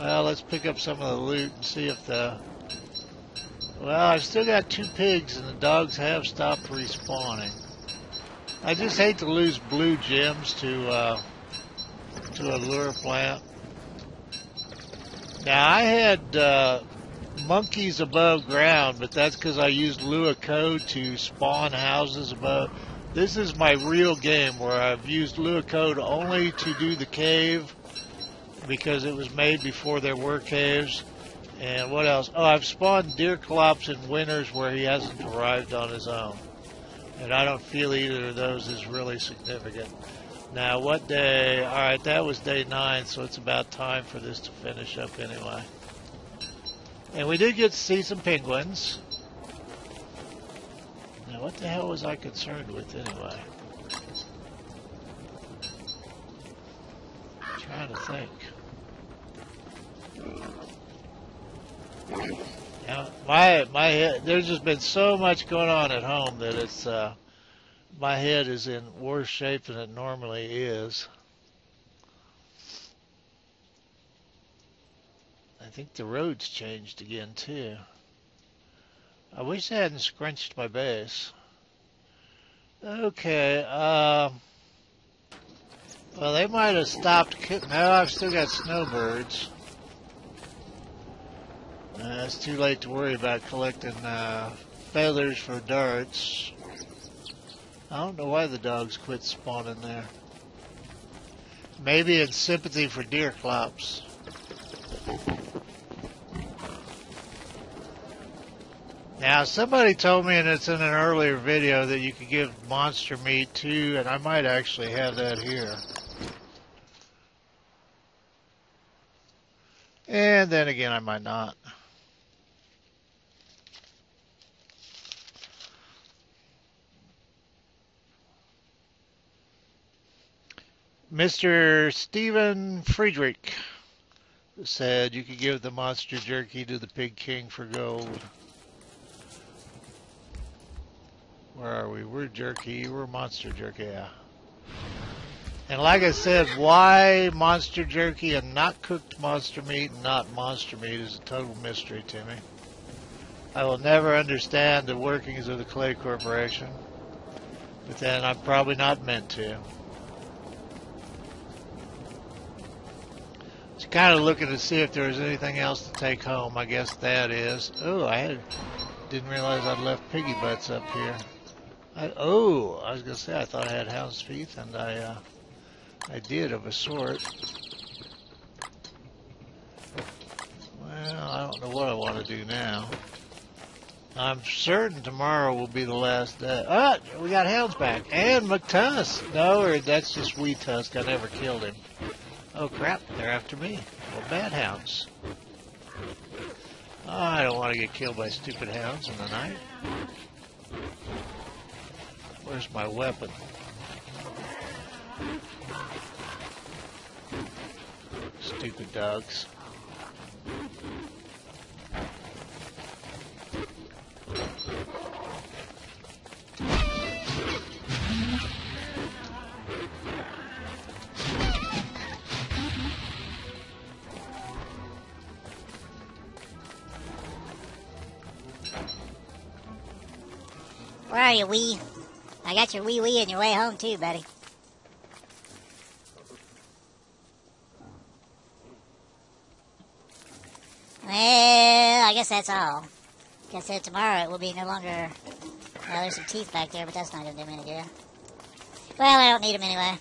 Well, let's pick up some of the loot and see if the... Well, I've still got two pigs and the dogs have stopped respawning. I just hate to lose blue gems to, uh, to a lure plant. Now, I had, uh, monkeys above ground, but that's because I used Lua code to spawn houses above. This is my real game where I've used Lua code only to do the cave because it was made before there were caves. And what else? Oh, I've spawned Deerclops in winters where he hasn't arrived on his own. And I don't feel either of those is really significant. Now, what day? All right, that was day nine, so it's about time for this to finish up anyway. And we did get to see some penguins. Now, what the hell was I concerned with anyway? I'm trying to think. My my head. There's just been so much going on at home that it's uh, my head is in worse shape than it normally is. I think the road's changed again too. I wish I hadn't scrunched my base. Okay, um, well they might have stopped. No, I've still got snowbirds. Uh, it's too late to worry about collecting uh, feathers for darts. I don't know why the dogs quit spawning there. Maybe in sympathy for Deerclops. Now, somebody told me, and it's in an earlier video, that you could give monster meat too, and I might actually have that here. And then again, I might not. Mr. Stephen Friedrich said you could give the monster jerky to the pig king for gold. Where are we? We're jerky. We're monster jerky. Yeah. And like I said, why monster jerky and not cooked monster meat and not monster meat is a total mystery to me. I will never understand the workings of the Klei Corporation, but then I'm probably not meant to. Kind of looking to see if there was anything else to take home. I guess that is. Oh, I had, didn't realize I'd left piggy butts up here. I, oh, I was gonna say I thought I had hound's feet, and I uh, I did of a sort. Well, I don't know what I want to do now. I'm certain tomorrow will be the last day. Ah, we got hounds back. And MacTusk. No, that's just Wee Tusk. I never killed him. Oh crap, they're after me. Well, bad hounds. Oh, I don't want to get killed by stupid hounds in the night. Where's my weapon? Stupid dogs. Where are you, wee? I got your wee wee on your way home too, buddy. Well, I guess that's all. Guess that tomorrow it will be no longer. Well, there's some teeth back there, but that's not going to do me any good. Well, I don't need them anyway.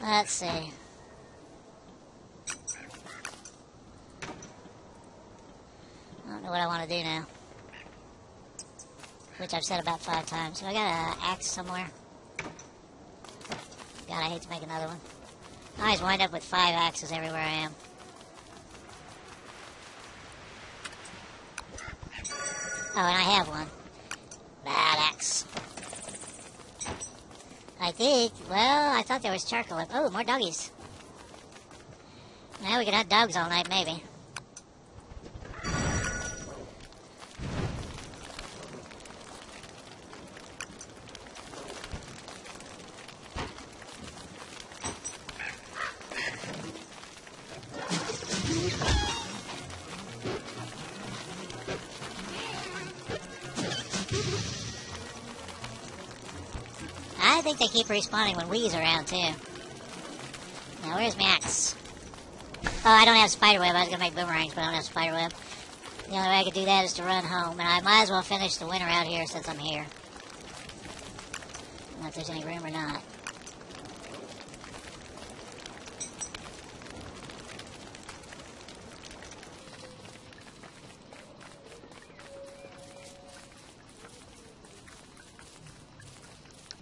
Let's see. I don't know what I want to do now which I've said about five times. So I got an axe somewhere. God, I hate to make another one. I always wind up with five axes everywhere I am. Oh, and I have one. Bad axe. I think, well, I thought there was charcoal. Oh, more doggies. Now we can have dogs all night, maybe. Think they keep respawning when Wee's around too. Now where's Max? Oh, I don't have spiderweb. I was gonna make boomerangs, but I don't have spiderweb. The only way I could do that is to run home, and I might as well finish the winter out here since I'm here. I don't know if there's any room or not.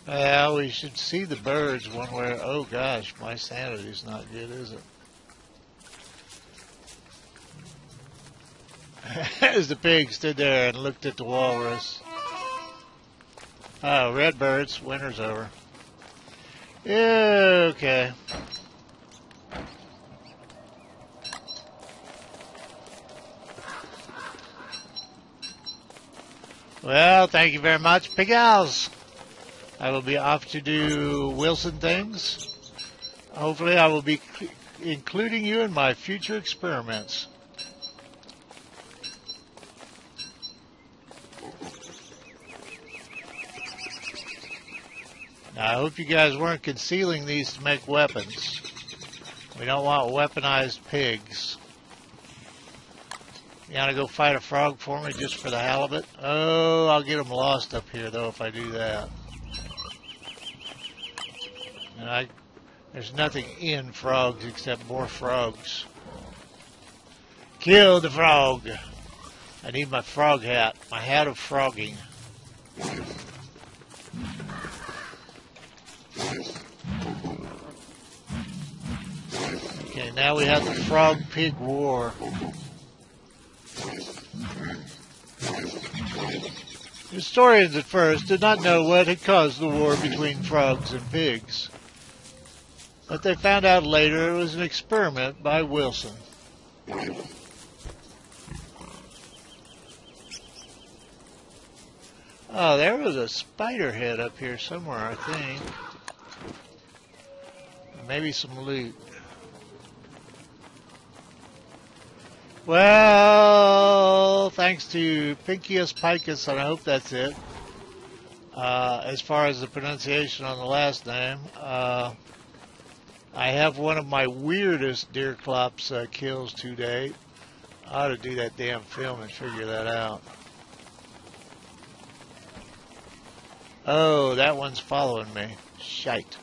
Well, we should see the birds one way. Oh gosh, my sanity's not good, is it? As the pig stood there and looked at the walrus. Oh, red birds, winter's over. Okay. Well, thank you very much, Pig. I will be off to do Wilson things. Hopefully, I will be including you in my future experiments. Now, I hope you guys weren't concealing these to make weapons. We don't want weaponized pigs. You want to go fight a frog for me just for the halibut? Oh, I'll get them lost up here, though, if I do that. I, there's nothing in frogs except more frogs. Kill the frog. I need my frog hat, my hat of frogging. Okay, now we have the frog pig war. Historians at first did not know what had caused the war between frogs and pigs. But they found out later it was an experiment by Wilson. Oh, there was a spider head up here somewhere, I think. Maybe some loot. Well, thanks to Pinkius Picus, and I hope that's it. Uh, as far as the pronunciation on the last name, uh, I have one of my weirdest Deerclops uh, kills to date. I ought to do that damn film and figure that out. Oh, that one's following me. Shite.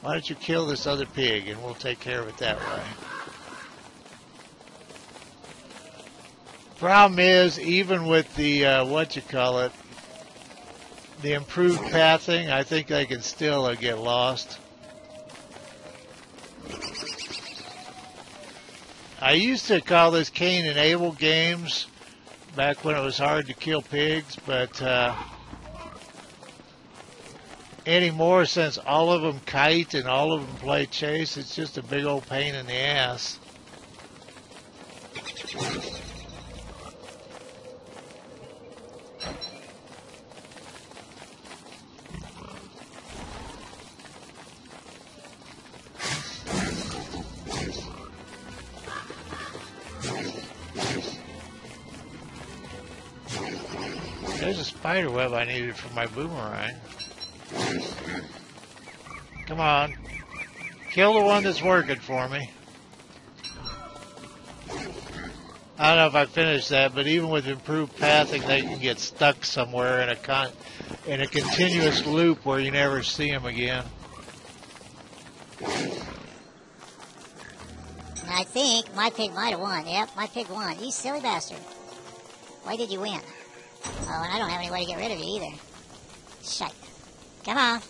Why don't you kill this other pig and we'll take care of it that way. Problem is, even with the, uh, what you call it, the improved pathing, I think they can still uh, get lost. I used to call this Cain and Abel games back when it was hard to kill pigs, but uh, anymore since all of them kite and all of them play chase, it's just a big old pain in the ass. There's a spider web I needed for my boomerang. Come on. Kill the one that's working for me. I don't know if I finished that, but even with improved pathing, they can get stuck somewhere in a con in a continuous loop where you never see them again. I think my pig might have won. Yep, my pig won. You silly bastard. Why did you win? Oh, and I don't have any way to get rid of you either. Shite. Come on.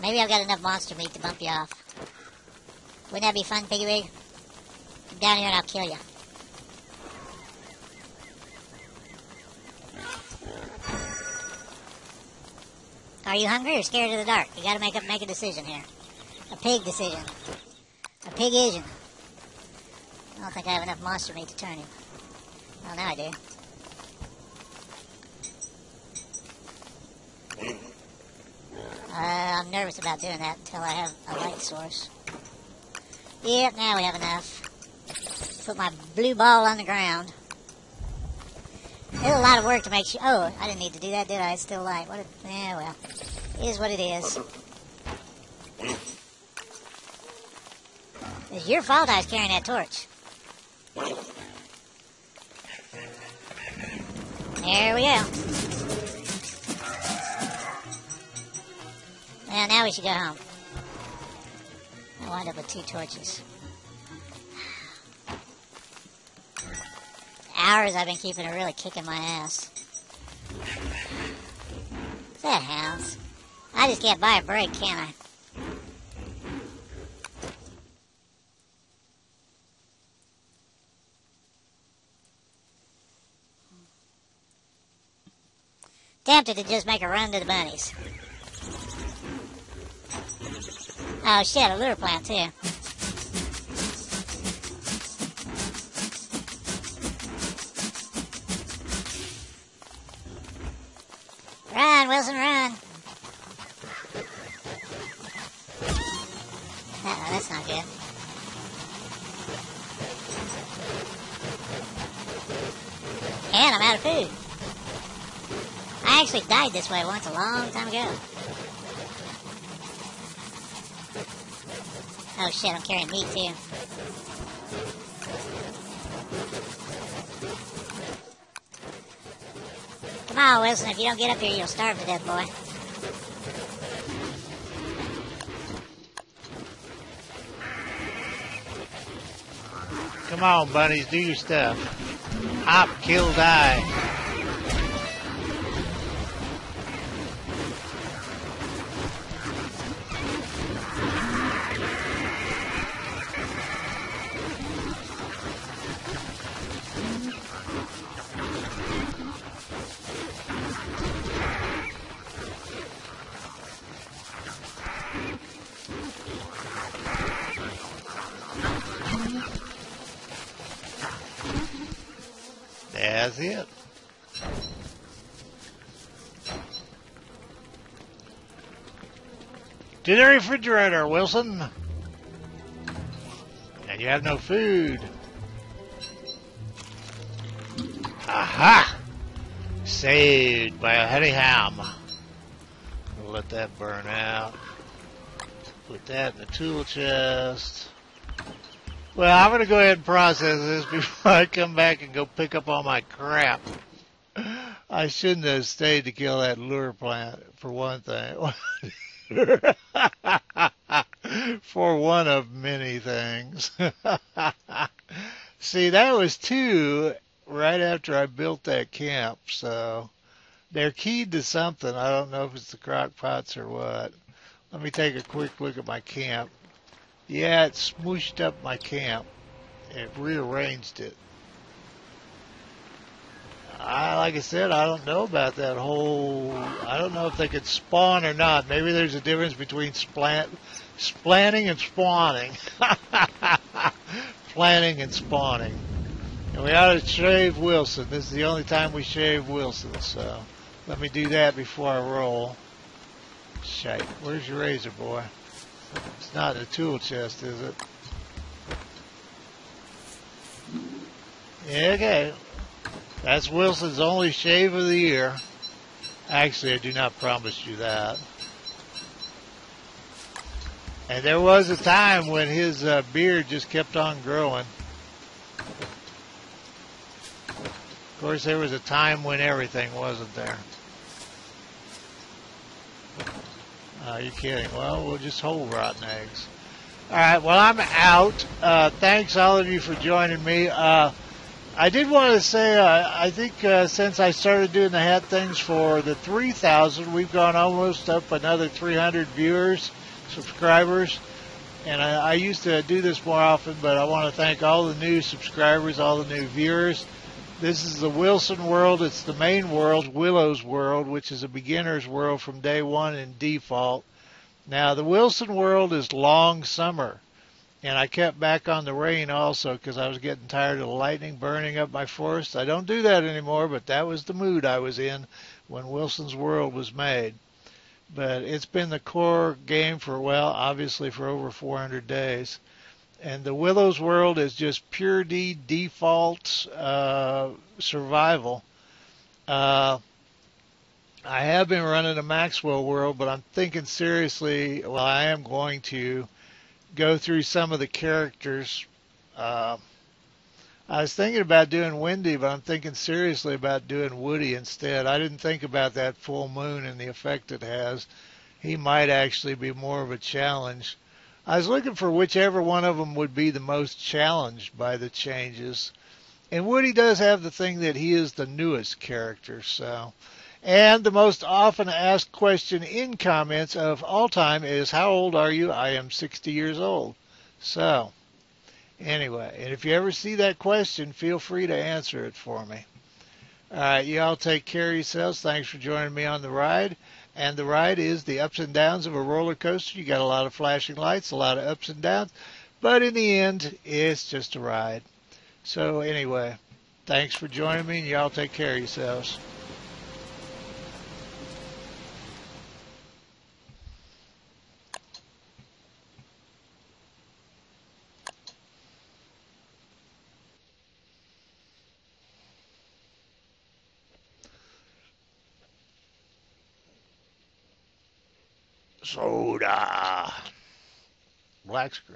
Maybe I've got enough monster meat to bump you off. Wouldn't that be fun, Piggy Wig? Come down here and I'll kill you. Are you hungry or scared of the dark? You gotta make up make a decision here. A pig decision. A pig Asian. I don't think I have enough monster meat to turn him. Well, now I do. Uh, I'm nervous about doing that until I have a light source. Yep, now we have enough. Put my blue ball on the ground. It's a lot of work to make sure. Oh, I didn't need to do that, did I? It's still light. What? A, yeah, well, it is what it is. It's your fault I was carrying that torch. There we go. Now we should go home. I wind up with two torches. Hours I've been keeping it really kicking my ass. That house. I just can't buy a break, can I? Tempted to just make a run to the bunnies. Oh shit, a lure plant too. Run, Wilson, run. Uh-oh, that's not good. And I'm out of food. I actually died this way once a long time ago. Oh shit, I'm carrying meat too. Come on, Wilson, if you don't get up here, you'll starve to death, boy. Come on, bunnies, do your stuff. Hop, kill, die. That's it. To the refrigerator, Wilson. And you have no food. Aha! Saved by a honey ham. Let that burn out. Put that in the tool chest. Well, I'm going to go ahead and process this before I come back and go pick up all my crap. I shouldn't have stayed to kill that lure plant, for one thing. for one of many things. See, that was two right after I built that camp, so they're keyed to something. I don't know if it's the crock pots or what. Let me take a quick look at my camp. Yeah, it smooshed up my camp. It rearranged it. I, like I said, I don't know about that whole. I don't know if they could spawn or not. Maybe there's a difference between splant, splanting and spawning. Planting and spawning. And we ought to shave Wilson. This is the only time we shave Wilson, so let me do that before I roll. Shite. Where's your razor, boy? It's not a tool chest, is it? Okay. That's Wilson's only shave of the year. Actually, I do not promise you that. And there was a time when his uh, beard just kept on growing. Of course, there was a time when everything wasn't there. Are you kidding? Well, we'll just hold rotten eggs. All right. Well, I'm out. Uh, thanks all of you for joining me. Uh, I did want to say, uh, I think uh, since I started doing the hat things for the 3,000, we've gone almost up another 300 viewers, subscribers. And I, I used to do this more often, but I want to thank all the new subscribers, all the new viewers. This is the Wilson world. It's the main world, Willow's world, which is a beginner's world from day one in default. Now, the Wilson world is long summer. And I kept back on the rain also because I was getting tired of the lightning burning up my forest. I don't do that anymore, but that was the mood I was in when Wilson's World was made. But it's been the core game for, well, obviously for over 400 days. And the Willows world is just pure D default uh, survival. Uh, I have been running a Maxwell world, but I'm thinking seriously. Well, I am going to go through some of the characters. Uh, I was thinking about doing Wendy, but I'm thinking seriously about doing Woodie instead. I didn't think about that full moon and the effect it has. He might actually be more of a challenge. I was looking for whichever one of them would be the most challenged by the changes. And Woodie does have the thing that he is the newest character, so. And the most often asked question in comments of all time is, How old are you? I am 60 years old. So, anyway, and if you ever see that question, feel free to answer it for me. All right, you all take care of yourselves. Thanks for joining me on the ride. And the ride is the ups and downs of a roller coaster. You got a lot of flashing lights, a lot of ups and downs, but in the end, it's just a ride. So, anyway, thanks for joining me, and y'all take care of yourselves. Soda. Black screen.